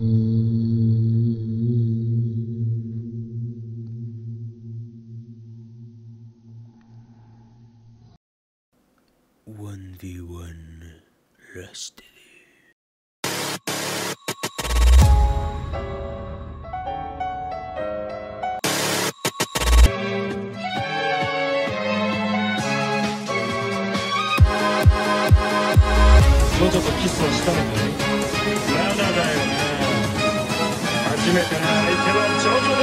もうちょっとキスをしたのか決めての相手は頂上